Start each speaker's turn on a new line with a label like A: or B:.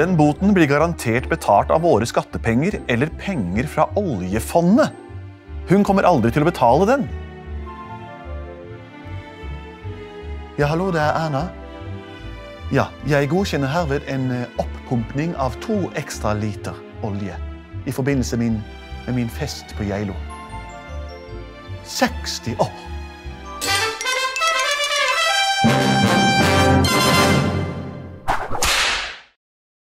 A: Den boten blir garantert betalt av våre skattepenger eller penger fra oljefondet. Hun kommer aldri til å betale den. Ja, hallo, det er Erna. Ja, jeg godkjenner herved en eh, oppumpning av to ekstra liter olje i forbindelse min, med min fest på Geilo. 60 år!